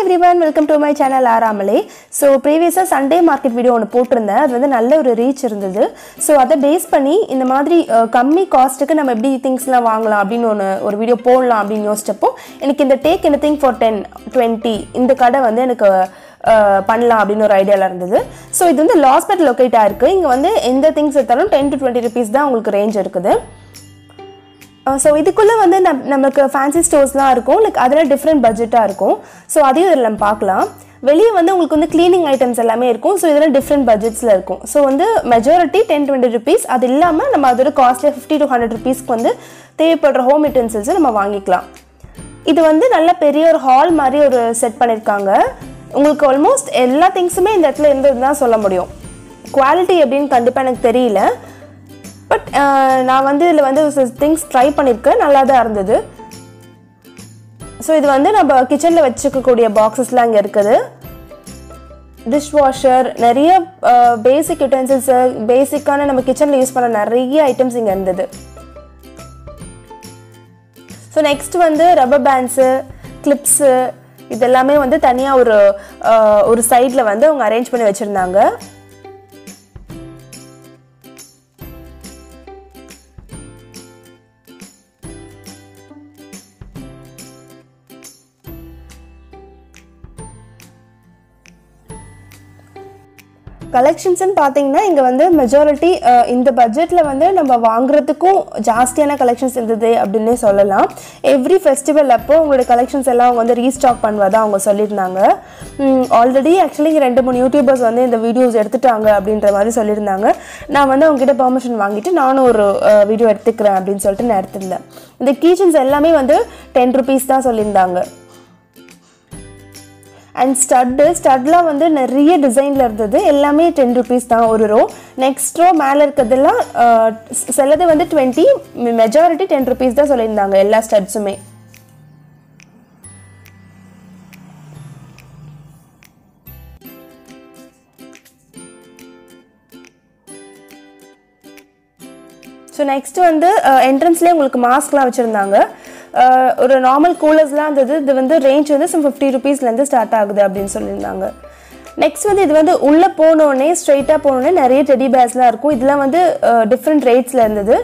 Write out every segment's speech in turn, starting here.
Everyone welcome to my channel ஆராமலே so ப்ரீவியஸாக Sunday market video ஒன்று போட்டிருந்தேன். அது வந்து நல்ல ஒரு ரீச் இருந்தது. ஸோ அதை பேஸ் பண்ணி இந்த மாதிரி கம்மி காஸ்ட்டுக்கு நம்ம எப்படி திங்ஸ்லாம் வாங்கலாம் அப்படின்னு ஒன்று ஒரு வீடியோ போடலாம் அப்படின்னு யோசிச்சப்போ எனக்கு இந்த take anything for ten twenty இந்த கடை வந்து எனக்கு பண்ணலாம் அப்படின்னு ஒரு ஐடியாவில் இருந்தது. ஸோ இது வந்து லாஸ்பெட் லொக்கேட்டாக இருக்குது இங்கே வந்து எந்த திங்ஸ் எடுத்தாலும் டென் டு டுவெண்ட்டி ருபீஸ் தான் உங்களுக்கு ரேஞ்ச் இருக்குது. ஸோ இதுக்குள்ளே வந்து நம் நமக்கு ஃபேன்சி ஸ்டோர்ஸ்லாம் இருக்கும். லைக் அதில் டிஃப்ரெண்ட் பட்ஜெட்டாக இருக்கும். ஸோ அதையும் இதில் நம்ம பார்க்கலாம். வெளியே வந்து உங்களுக்கு வந்து க்ளீனிங் ஐட்டம்ஸ் எல்லாமே இருக்கும். ஸோ இதெல்லாம் டிஃப்ரெண்ட் பட்ஜெட்ஸில் இருக்கும். ஸோ வந்து மெஜாரிட்டி டென் டுவெண்ட்டி ருபீஸ் அது இல்லாமல் நம்ம அதோட காஸ்ட்லியாக ஃபிஃப்டி டு ஹண்ட்ரட் ருபீஸ்க்கு வந்து தேவைப்படுற ஹோம் யூட்டன்சில்ஸை நம்ம வாங்கிக்கலாம். இது வந்து நல்ல பெரிய ஒரு ஹால் மாதிரி ஒரு செட் பண்ணியிருக்காங்க உங்களுக்கு ஆல்மோஸ்ட் எல்லா திங்ஸுமே இந்த இடத்துல இருந்தது தான் சொல்ல முடியும். குவாலிட்டி எப்படின்னு கண்டிப்பாக எனக்கு தெரியல. பட் uh, நான் வந்து இதில் வந்து திங்ஸ் ட்ரை பண்ணியிருக்கேன் நல்லா தான் இருந்தது. ஸோ இது வந்து நம்ம கிச்சனில் வச்சுக்கக்கூடிய பாக்ஸஸ்லாம் இங்கே இருக்குது. டிஷ் வாஷர் நிறைய பேசிக் யூட்டன்சில்ஸு பேசிக்கான நம்ம கிச்சனில் யூஸ் பண்ண நிறைய ஐட்டம்ஸ் இங்கே இருந்தது. ஸோ நெக்ஸ்ட் வந்து ரப்பர் பேண்ட்ஸு கிளிப்ஸு இதெல்லாமே வந்து தனியாக ஒரு uh, ஒரு சைடில் வந்து அவங்க அரேஞ்ச் பண்ணி வச்சுருந்தாங்க. கலெக்ஷன்ஸ்னு பார்த்தீங்கன்னா இங்கே வந்து மெஜாரிட்டி இந்த பட்ஜெட்டில் வந்து நம்ம வாங்குறதுக்கும் ஜாஸ்தியான கலெக்ஷன்ஸ் இருந்தது அப்படின்னே சொல்லலாம். எவ்ரி ஃபெஸ்டிவல் அப்போ உங்களோட கலெக்ஷன்ஸ் எல்லாம் அவங்க வந்து ரீஸ்டாக் பண்ணுவதா அவங்க சொல்லியிருந்தாங்க. ஆல்ரெடி ஆக்சுவலி ரெண்டு மூணு யூடியூபர்ஸ் வந்து இந்த வீடியோஸ் எடுத்துட்டாங்க அப்படின்ற மாதிரி சொல்லியிருந்தாங்க. நான் வந்து அவங்ககிட்ட பெர்மிஷன் வாங்கிட்டு நானும் ஒரு வீடியோ எடுத்துக்கிறேன் அப்படின்னு சொல்லிட்டு நான் எடுத்திருந்தேன். இந்த கீச்சன்ஸ் எல்லாமே வந்து டென் ருபீஸ் தான் சொல்லியிருந்தாங்க. அண்ட் ஸ்டட்டு ஸ்டட்லாம் வந்து நிறைய டிசைனில் இருந்தது. எல்லாமே டென் ருபீஸ் தான் ஒரு ரோ நெக்ஸ்ட் ரோ மேலே இருக்கிறதெல்லாம் சிலது வந்து டுவெண்ட்டி மெஜாரிட்டி டென் ருபீஸ் தான் சொல்லியிருந்தாங்க எல்லா ஸ்டட்ஸுமே ஸோ நெக்ஸ்ட் வந்து என்ட்ரன்ஸ்லேயே உங்களுக்கு மாஸ்க்லாம் வச்சுருந்தாங்க. ஒரு நார்மல் கூலர்ஸ்லாம் இருந்தது. இது வந்து ரேஞ்ச் வந்து சம் ஃபிஃப்டி ருபீஸ்லேருந்து ஸ்டார்ட் ஆகுது அப்படின்னு சொல்லியிருந்தாங்க. நெக்ஸ்ட் வந்து இது வந்து உள்ளே போனோடனே ஸ்ட்ரைட்டாக போனோடனே நிறைய டெடி பேர்ஸ்லாம் இருக்கும். இதெல்லாம் வந்து டிஃப்ரெண்ட் ரேட்ஸில் இருந்தது.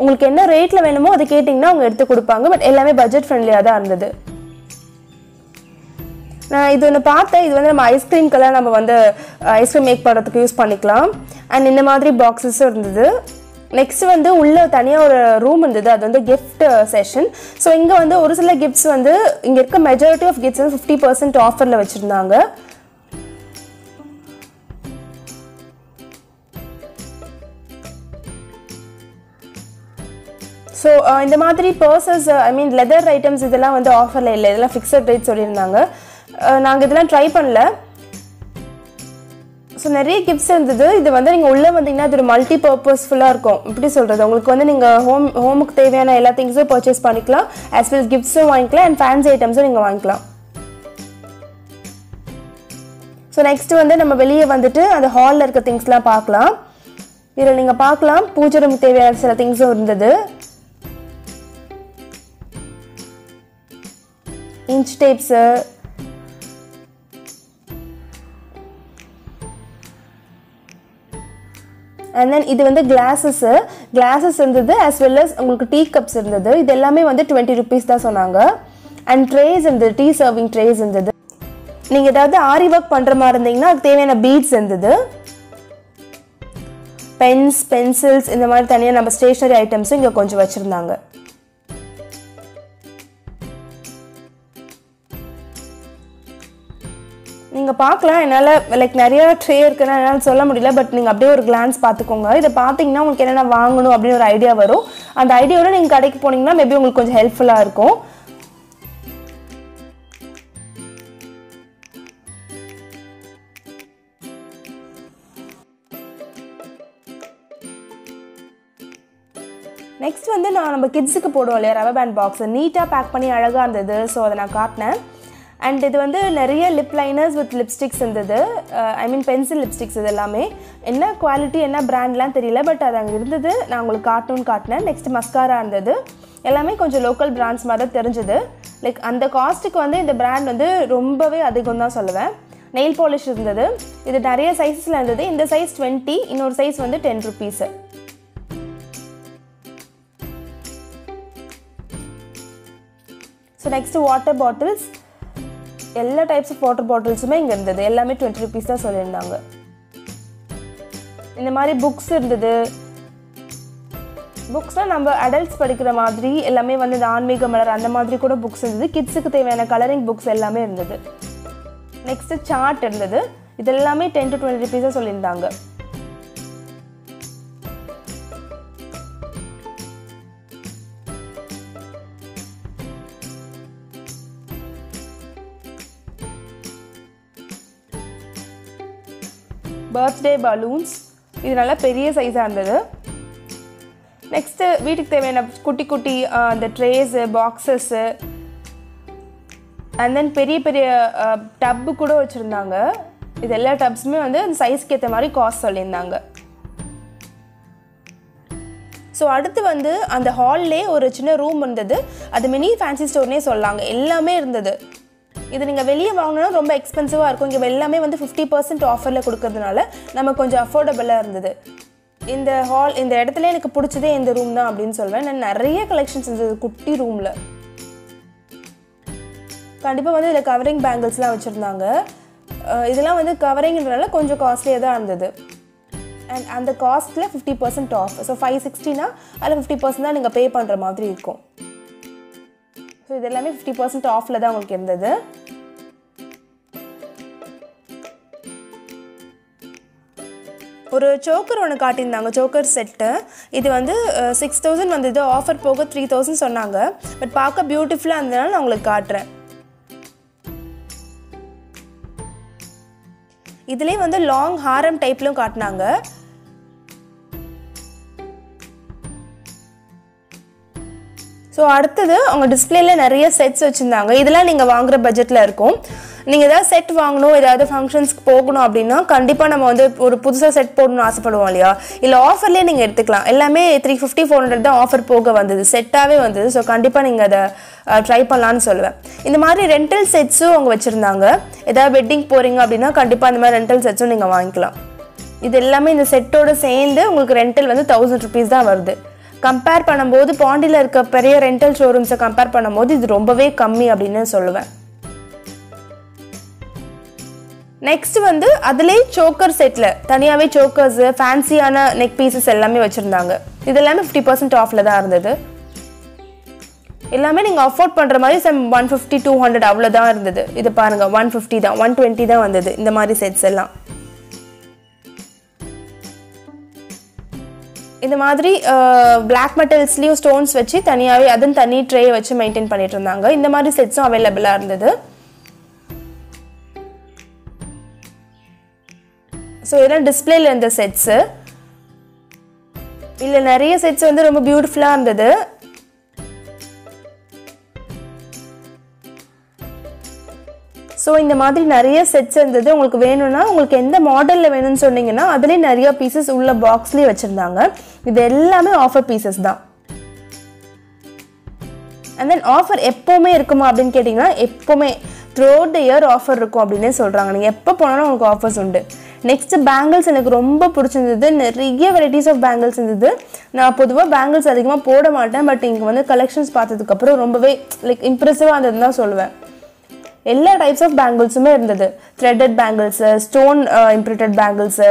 உங்களுக்கு என்ன ரேட்டில் வேணுமோ அதை கேட்டிங்கன்னா அவங்க எடுத்து கொடுப்பாங்க. பட் எல்லாமே பட்ஜெட் ஃப்ரெண்ட்லியாக தான் இருந்தது. நான் இது ஒன்று பார்த்தேன். இது வந்து நம்ம ஐஸ்கிரீம்க்கெல்லாம் நம்ம வந்து ஐஸ்கிரீம் மேக் பண்ணுறதுக்கு யூஸ் பண்ணிக்கலாம். அண்ட் இந்த மாதிரி பாக்ஸஸும் இருந்தது. நெக்ஸ்ட் வந்து உள்ள தனியாக ஒரு ரூம் இருந்தது. அது வந்து கிஃப்ட் செஷன் ஸோ இங்கே வந்து ஒரு சில கிஃப்ட்ஸ் வந்து இங்கே இருக்க மெஜாரிட்டி ஆஃப் கிஃப்ட்ஸ் வந்து ஃபிஃப்டி பர்சன்ட் ஆஃபரில் வச்சுருந்தாங்க. ஸோ இந்த மாதிரி purses I mean leather items இதெல்லாம் வந்து ஆஃபரில் இல்லை. இதெல்லாம் ஃபிக்ஸட் ரேட் சொல்லியிருந்தாங்க. Uh, நாங்கள் இதெல்லாம் ட்ரை பண்ணல. ஸோ நிறைய கிஃப்ட்ஸ் இருந்தது. இது வந்து நீங்கள் உள்ளே வந்தீங்கன்னா அது ஒரு மல்டி பர்பஸ்ஃபுல்லாக இருக்கும். எப்படி சொல்கிறது உங்களுக்கு வந்து நீங்கள் ஹோம் ஹோமுக்கு தேவையான எல்லா திங்ஸும் பர்ச்சேஸ் பண்ணிக்கலாம். ஆஸ் வெல் கிஃப்ட்ஸும் வாங்கிக்கலாம். அண்ட் ஃபேன்சி ஐட்டம்ஸும் நீங்கள் வாங்கிக்கலாம். ஸோ நெக்ஸ்ட் வந்து நம்ம வெளியே வந்துட்டு அந்த ஹாலில் இருக்க திங்ஸ்லாம் பார்க்கலாம். இதில் நீங்கள் பார்க்கலாம். பூஜை ரூமுக்கு தேவையான சில திங்ஸும் இருந்தது. இன்ச் டேப்ஸு அண்ட் தென் இது வந்து கிளாஸஸ்ஸு கிளாஸஸ் இருந்தது அஸ் வெல் அஸ் உங்களுக்கு டீ கப்ஸ் இருந்தது. இது எல்லாமே வந்து டுவெண்ட்டி ருபீஸ் தான் சொன்னாங்க. அண்ட் ட்ரேஸ் இருந்தது டீ சர்விங் ட்ரேஸ் இருந்தது. நீங்கள் ஏதாவது ஆரி ஒர்க் பண்ணுற மாதிரி இருந்தீங்கன்னா அதுக்கு தேவையான பீட்ஸ் இருந்தது. பென்ஸ் பென்சில்ஸ் இந்த மாதிரி தனியாக நம்ம ஸ்டேஷ்னரி ஐட்டம்ஸும் இங்கே கொஞ்சம் வச்சுருந்தாங்க. நீங்கள் பார்க்கலாம். என்னால் லைக் நிறைய ட்ரே இருக்குன்னா என்னால் சொல்ல முடியல. பட் நீங்கள் அப்படியே ஒரு கிளான்ஸ் பார்த்துக்கோங்க. இதை பார்த்தீங்கன்னா உங்களுக்கு என்னென்ன வாங்கணும் அப்படின்னு ஒரு ஐடியா வரும். அந்த ஐடியாவோட நீங்கள் கடைக்கு போனீங்கன்னா மேபி உங்களுக்கு கொஞ்சம் ஹெல்ப்ஃபுல்லாக இருக்கும். நெக்ஸ்ட் வந்து நான் நம்ம கிட்ஸுக்கு போடுவோம் இல்லையா ரவர் பேண்ட் பாக்ஸ் நீட்டாக பேக் பண்ணி அழகாக இருந்தது ஸோ அதை நான் காட்டினேன். அண்ட் இது வந்து நிறைய லிப் லைனர்ஸ் வித் லிப்ஸ்டிக்ஸ் இருந்தது. ஐ மீன் பென்சில் லிப்ஸ்டிக்ஸ் இது எல்லாமே. என்ன குவாலிட்டி என்ன பிராண்ட்லாம் தெரியல பட் அது அங்கே இருந்தது. நான் உங்களுக்கு கார்ட்டூன் காட்டினேன். நெக்ஸ்ட் மஸ்காரா இருந்தது. எல்லாமே கொஞ்சம் லோக்கல் பிராண்ட்ஸ் மாதிரி தான் தெரிஞ்சது. லைக் அந்த காஸ்ட்டுக்கு வந்து இந்த பிராண்ட் வந்து ரொம்பவே அதிகம் தான் சொல்லுவேன். நெயில் பாலிஷ் இருந்தது. இது நிறைய சைஸஸில் இருந்தது. இந்த சைஸ் டுவெண்ட்டி இன்னொரு சைஸ் வந்து ten rupees so next water bottles எல்லா டைப்ஸ் ஆஃப் வாட்டர் பாட்டில்ஸுமே இங்கே இருந்தது. எல்லாமே டுவெண்ட்டி ருபீஸ் தான் சொல்லியிருந்தாங்க. இந்த மாதிரி புக்ஸ் இருந்தது. புக்ஸ்னால் நம்ம அடல்ட்ஸ் படிக்கிற மாதிரி எல்லாமே வந்து இந்த ஆன்மீக மலர் அந்த மாதிரி கூட புக்ஸ் இருந்தது. கிட்ஸுக்கு தேவையான கலரிங் புக்ஸ் எல்லாமே இருந்தது. நெக்ஸ்ட்டு சார்ட் இருந்தது. இது எல்லாமே டென் டு டுவெண்ட்டி ருபீஸாக சொல்லியிருந்தாங்க. பர்த்டே பலூன்ஸ் இது நல்லா பெரிய சைஸாக இருந்தது. நெக்ஸ்ட்டு வீட்டுக்கு தேவையான குட்டி குட்டி அந்த ட்ரேஸு பாக்ஸஸ்ஸு அண்ட் தென் பெரிய பெரிய டப்பு கூட வச்சுருந்தாங்க. இது எல்லா டப்ஸுமே வந்து அந்த சைஸ்க்கு ஏற்ற மாதிரி காஸ்ட் சொல்லியிருந்தாங்க. ஸோ அடுத்து வந்து அந்த ஹால்லே ஒரு சின்ன ரூம் இருந்தது. அது மினி ஃபேன்சி ஸ்டோர்னே சொல்லலாங்க எல்லாமே இருந்தது. இது நீங்கள் வெளியே வாங்கினா ரொம்ப எக்ஸ்பென்சிவாக இருக்கும். இங்கே எல்லாமே வந்து ஃபிஃப்டி பர்சன்ட் ஆஃபரில் கொடுக்கறதுனால நம்ம கொஞ்சம் அஃபோர்டபுளாக இருந்தது. இந்த ஹால் இந்த இடத்துல எனக்கு பிடிச்சதே இந்த ரூம் தான் அப்படின்னு சொல்வேன். நான் நிறைய கலெக்ஷன்ஸ் இருந்தது குட்டி ரூமில் கண்டிப்பாக வந்து இதில் கவரிங் பேங்கிள்ஸ்லாம் வச்சுருந்தாங்க. இதெல்லாம் வந்து கவரிங்கிறதுனால கொஞ்சம் காஸ்ட்லியாக தான் இருந்தது. அண்ட் அந்த காஸ்ட்டில் fifty percent off so five சிக்ஸ்டினா அதில் ஃபிஃப்டி பர்சன்ட் தான் நீங்கள் பே பண்ணுற மாதிரி இருக்கும். ஸோ இது எல்லாமே ஃபிஃப்டி பர்சன்ட் ஆஃபில் தான் உங்களுக்கு இருந்தது. ஒரு சோக்கர் ஒன்று காட்டியிருந்தாங்க சோக்கர் செட்டு இது வந்து சிக்ஸ் தௌசண்ட் வந்தது. ஆஃபர் போக த்ரீ தௌசண்ட் சொன்னாங்க. பட் பார்க்க பியூட்டிஃபுல்லாக இருந்ததுனால நான் உங்களுக்கு காட்டுறேன். இதுலேயே வந்து லாங் ஹாரம் டைப்லையும் காட்டினாங்க. ஸோ அடுத்தது அவங்க டிஸ்பிளேல நிறைய செட்ஸ் வச்சுருந்தாங்க. இதெல்லாம் நீங்கள் வாங்குற பட்ஜெட்டில் இருக்கும். நீங்கள் ஏதாவது செட் வாங்கணும் ஏதாவது ஃபங்க்ஷன்ஸ்க்கு போகணும் அப்படின்னா கண்டிப்பாக நம்ம வந்து ஒரு புதுசாக செட் போடணும்னு ஆசைப்படுவோம் இல்லையா? இல்லை ஆஃபர்லேயே நீங்கள் எடுத்துக்கலாம். எல்லாமே த்ரீ ஃபிஃப்டி ஃபோர் ஹண்ட்ரட் தான் ஆஃபர் போக வந்தது. செட்டாகவே வந்தது. ஸோ கண்டிப்பாக நீங்கள் அதை ட்ரை பண்ணலான்னு சொல்லுவேன். இந்த மாதிரி ரெண்டல் செட்ஸும் அவங்க வச்சுருந்தாங்க. ஏதாவது வெட்டிங் போகிறீங்க அப்படின்னா கண்டிப்பாக இந்த மாதிரி ரெண்டல் செட்ஸும் நீங்கள் வாங்கிக்கலாம். இது எல்லாமே இந்த செட்டோட சேர்ந்து உங்களுக்கு ரெண்டல் வந்து தௌசண்ட் ருபீஸ் தான் வருது. கம்பேர் பண்ணும்போது பாண்டியில் இருக்க பெரிய ரெண்டல் ஷோரூம்ஸை கம்பேர் பண்ணும்போது இது ரொம்பவே கம்மி அப்படின்னு சொல்லுவேன். நெக்ஸ்ட் வந்து அதுலேயே சோக்கர் செட்டில் தனியாகவே சோக்கர்ஸு ஃபேன்சியான நெக் பீசஸ் எல்லாமே வச்சுருந்தாங்க. இது எல்லாமே ஃபிஃப்டி பர்சன்ட் ஆஃபில் தான் இருந்தது. எல்லாமே நீங்கள் அஃபோர்ட் பண்ணுற மாதிரி some one fifty two hundred அவ்வளோ தான் இருந்தது. இது பாருங்கள் ஒன் ஃபிஃப்டி தான் ஒன் டுவெண்ட்டி தான் வந்தது இந்த மாதிரி செட்ஸ் எல்லாம். இந்த மாதிரி பிளாக் மெட்டல்ஸ்லேயும் ஸ்டோன்ஸ் வச்சு தனியாகவே அதுவும் தனி ட்ரே வச்சு மெயின்டைன் பண்ணிட்டு இருந்தாங்க. இந்த மாதிரி செட்ஸும் அவைலபிளாக இருந்தது. ஸோ இதெல்லாம் டிஸ்பிளேல இருந்த செட்ஸு இதில் நிறைய செட்ஸ் வந்து ரொம்ப பியூட்டிஃபுல்லாக இருந்தது. ஸோ இந்த மாதிரி நிறைய செட்ஸ் இருந்தது. உங்களுக்கு வேணும்னா உங்களுக்கு எந்த மாடலில் வேணும்னு சொன்னீங்கன்னா அதுலேயே நிறைய பீசஸ் உள்ள பாக்ஸ்லேயே வச்சுருந்தாங்க. இது எல்லாமே ஆஃபர் பீசஸ் தான். அண்ட் தென் ஆஃபர் எப்போவுமே இருக்குமா அப்படின்னு கேட்டிங்கன்னா எப்போவுமே த்ரூ த இயர் ஆஃபர் இருக்கும் அப்படின்னே சொல்கிறாங்க நீங்கள் எப்போ போனாலும் உங்களுக்கு ஆஃபர்ஸ் உண்டு. நெக்ஸ்ட் பேங்கிள்ஸ் எனக்கு ரொம்ப பிடிச்சிருந்தது. நிறைய வெரைட்டிஸ் ஆஃப் பேங்கிள்ஸ் இருந்தது. நான் பொதுவாக பேங்கிள்ஸ் அதிகமாக போட மாட்டேன். பட் இங்கே வந்து கலெக்ஷன்ஸ் பார்த்ததுக்கப்புறம் ரொம்பவே லைக் இம்ப்ரெசிவாக இருந்ததுன்னு தான் சொல்லுவேன். எல்லா டைப்ஸ் ஆஃப் பேங்கிள்ஸுமே இருந்தது. Threaded bangles stone imprinted bangles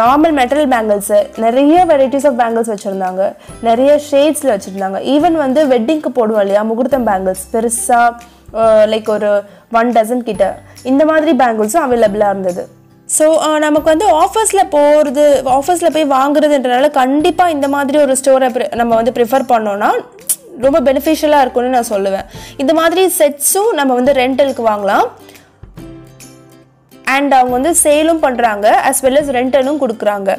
normal metal bangles நிறைய வெரைட்டிஸ் ஆஃப் பேங்கிள்ஸ் வச்சுருந்தாங்க. நிறைய ஷேட்ஸில் வச்சுருந்தாங்க. ஈவன் வந்து வெட்டிங்க்கு போடுவோம் இல்லையா முகூர்த்தம் பேங்கிள்ஸ் பெருசாக லைக் ஒரு ஒன் டசன் கிட்ட. இந்த மாதிரி பேங்கிள்ஸும் அவைலபிளாக இருந்தது. ஸோ நமக்கு வந்து ஆஃபர்ஸில் போகிறது ஆஃபர்ஸில் போய் வாங்குறதுன்றனால கண்டிப்பாக இந்த மாதிரி ஒரு ஸ்டோரை நம்ம வந்து ப்ரிஃபர் பண்ணோன்னா ரொம்ப பெனிஃபிஷியலாக இருக்கும்னு நான் சொல்லுவேன். இந்த மாதிரி செட்ஸும் நம்ம வந்து ரெண்டலுக்கு வாங்கலாம். அண்ட் அவங்க வந்து சேலும் பண்ணுறாங்க அஸ் வெல் அஸ் ரெண்டலும் கொடுக்குறாங்க.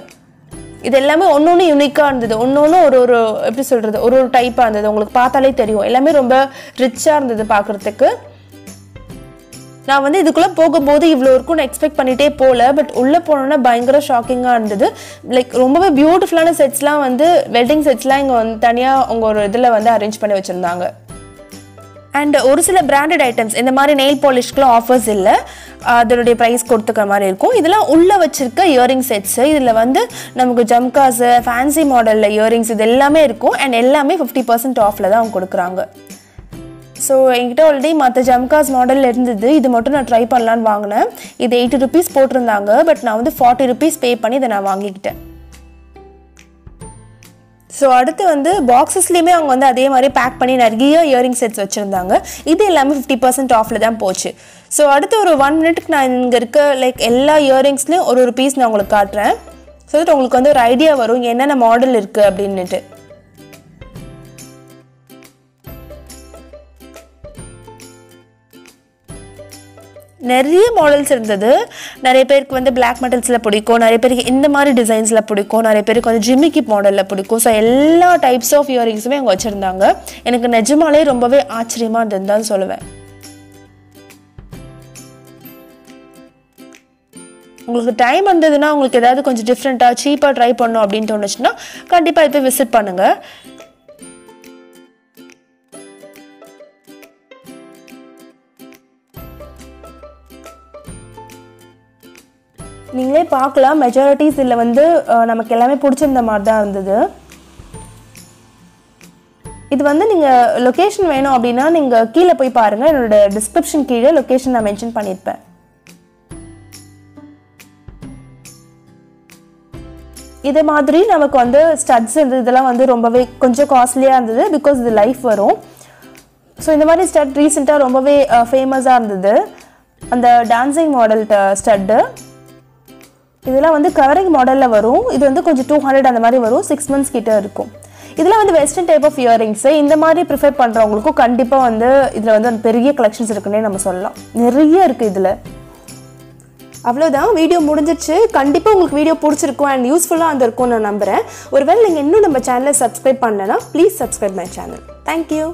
இது எல்லாமே ஒன்று ஒன்று யூனிக்காக இருந்தது. ஒன்று ஒன்று ஒரு ஒரு எப்படி சொல்கிறது ஒரு ஒரு டைப்பாக இருந்தது. உங்களுக்கு பார்த்தாலே தெரியும். எல்லாமே ரொம்ப ரிச்சாக இருந்தது பார்க்குறதுக்கு நான் வந்து இதுக்குள்ளே போகும்போது இவ்வளோ நான் எக்ஸ்பெக்ட் பண்ணிகிட்டே போகல பட் உள்ளே போனோன்னா பயங்கர ஷாக்கிங்காக இருந்தது. லைக் ரொம்பவே பியூட்டிஃபுல்லான செட்ஸ்லாம் வந்து வெட்டிங் செட்ஸ்லாம் இங்கே வந்து தனியாக அவங்க ஒரு இதில் வந்து அரேஞ்ச் பண்ணி வச்சுருந்தாங்க. அண்ட் ஒரு சில பிராண்டட் ஐட்டம்ஸ் இந்த மாதிரி நெயில் பாலிஷ்க்குலாம் ஆஃபர்ஸ் இல்லை. அதனுடைய ப்ரைஸ் கொடுத்துக்கிற மாதிரி இருக்கும். இதெல்லாம் உள்ளே வச்சிருக்க இயரிங் செட்ஸு இதில் வந்து நமக்கு ஜம்காஸு ஃபேன்சி மாடலில் இயரிங்ஸ் இது எல்லாமே இருக்கும். அண்ட் எல்லாமே ஃபிஃப்டி பர்சன்ட் ஆஃபில் தான் அவங்க கொடுக்குறாங்க. ஸோ என்கிட்ட ஆல்ரெடி மற்ற ஜம்காஸ் மாடல் இருந்தது. இது மட்டும் நான் ட்ரை பண்ணலான்னு வாங்கினேன். இது எயிட்டி ருபீஸ் போட்டிருந்தாங்க. பட் நான் வந்து ஃபார்ட்டி ருபீஸ் பே பண்ணி இதை நான் வாங்கிக்கிட்டேன். ஸோ அடுத்து வந்து பாக்ஸஸ்லேயுமே அவங்க வந்து அதே மாதிரி பேக் பண்ணி நிறைய இயரிங் செட்ஸ் வச்சுருந்தாங்க. இது எல்லாமே ஃபிஃப்டி பர்சன்ட் ஆஃபில் தான் போச்சு. ஸோ அடுத்து ஒரு ஒன் மினிட்க்கு நான் இங்கே இருக்க லைக் எல்லா இயரிங்ஸ்லையும் ஒரு ஒரு பீஸ் நான் உங்களுக்கு காட்டுறேன். ஸோ உங்களுக்கு வந்து ஒரு ஐடியா வரும். என்னென்ன மாடல் இருக்குது அப்படின்னுட்டு. நிறைய மாடல்ஸ் இருந்தது. நிறைய பேருக்கு வந்து பிளாக் மெட்டல்ஸில் பிடிக்கும். நிறைய பேருக்கு இந்த மாதிரி டிசைன்ஸில் பிடிக்கும். நிறைய பேருக்கு வந்து ஜிமிக்கி மாடலில் பிடிக்கும். ஸோ எல்லா டைப்ஸ் ஆஃப் இயரிங்ஸுமே அவங்க வச்சுருந்தாங்க. எனக்கு நிஜமாலே ரொம்பவே ஆச்சரியமாக இருந்ததுன்னு தான் சொல்லுவேன். உங்களுக்கு டைம் இருந்ததுன்னா உங்களுக்கு ஏதாவது கொஞ்சம் டிஃப்ரெண்ட்டாக சீப்பாக ட்ரை பண்ணணும் அப்படின்னு தோணுச்சுன்னா கண்டிப்பாக இப்போ விசிட் பண்ணுங்கள் பார்க்கலாம். மெஜாரிட்டிஸ் இதில் வந்து நமக்கு எல்லாமே பிடிச்சிருந்த மாதிரி தான் இருந்தது. இது வந்து நீங்கள் லொக்கேஷன் வேணும் அப்படின்னா நீங்கள் கீழே போய் பாருங்கள் என்னோட டிஸ்கிரிப்ஷன் கீழே லொக்கேஷன் நான் மென்ஷன் பண்ணியிருப்பேன். இதே மாதிரி நமக்கு வந்து ஸ்டட்ஸ் இருந்தது. இதெல்லாம் வந்து ரொம்பவே கொஞ்சம் காஸ்ட்லியாக இருந்தது பிகாஸ் இது லைஃப் வரும். ஸோ இந்த மாதிரி ஸ்டட் ரீசெண்டாக ரொம்பவே ஃபேமஸாக இருந்தது. அந்த டான்சிங் மாடல் ஸ்டட்டு இதெல்லாம் வந்து கவரிங் மாடலில் வரும். இது வந்து கொஞ்சம் டூ ஹண்ட்ரட் அந்த மாதிரி வரும். சிக்ஸ் மந்த்ஸ் கிட்டே இருக்கும். இதெல்லாம் வந்து வெஸ்டர்ன் டைப் ஆஃப் இயரிங்ஸு இந்த மாதிரி ப்ரிஃபர் பண்ணுறவங்களுக்கும் கண்டிப்பாக வந்து இதில் வந்து பெரிய கலெக்ஷன்ஸ் இருக்குன்னே நம்ம சொல்லலாம். நிறைய இருக்குது இதில். அவ்வளோதான் வீடியோ முடிஞ்சிச்சு கண்டிப்பாக உங்களுக்கு வீடியோ பிடிச்சிருக்கும் அண்ட் யூஸ்ஃபுல்லாக இருந்திருக்கும் நான் நம்புகிறேன் ஒருவேளை நீங்கள் இன்னும் நம்ம சேனலை சப்ஸ்கிரைப் பண்ணலைன்னா please subscribe my channel thank you